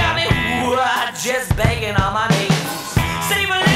got me, ooh, just begging on my knees. Save a